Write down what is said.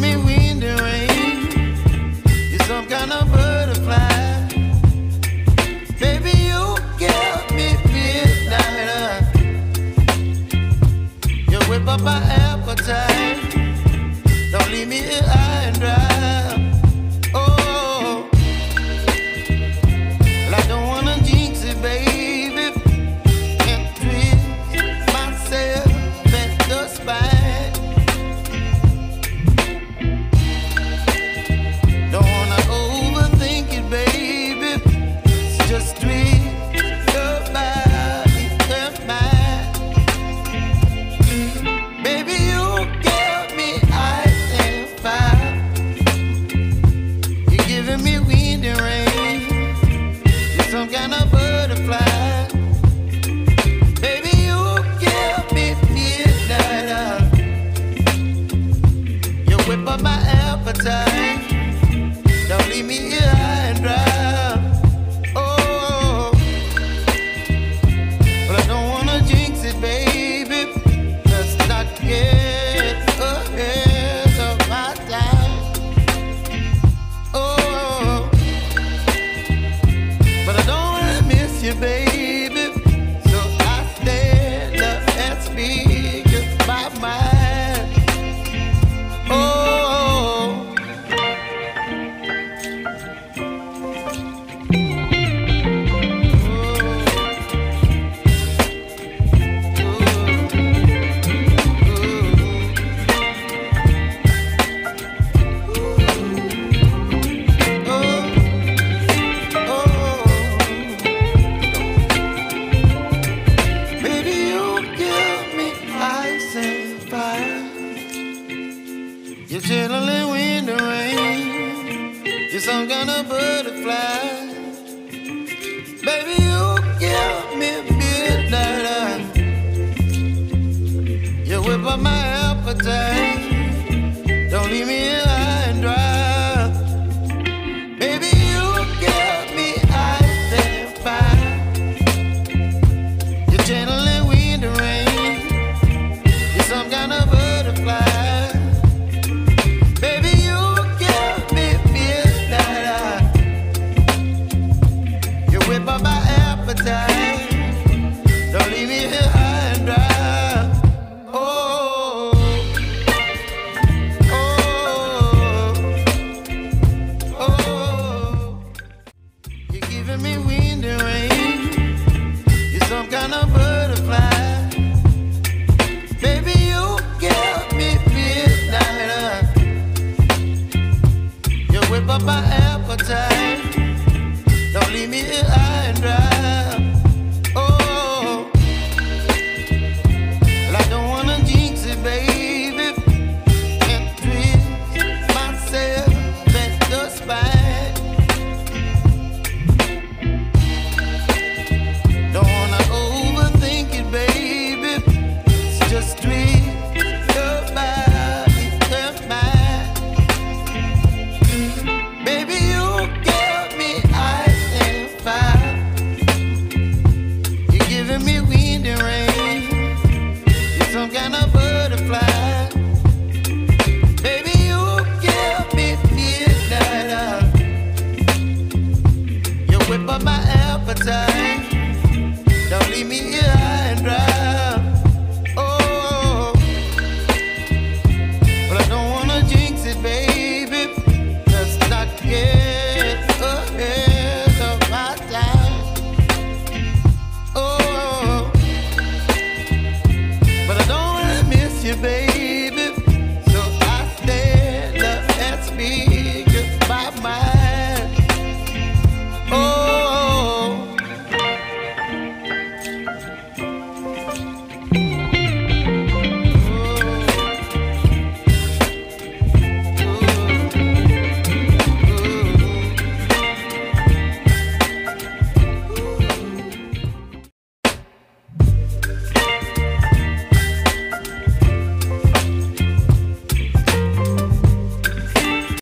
me you're some kind of butterfly. Baby, you me. You whip up some kind of butterfly. You're chilling when the rain. You're some kind of butterfly. Baby, you give me midnight. You whip up my appetite. Don't leave me me wind and rain. You're some kind of butterfly. Baby, you me midnight. You whip up my appetite. Don't leave me here.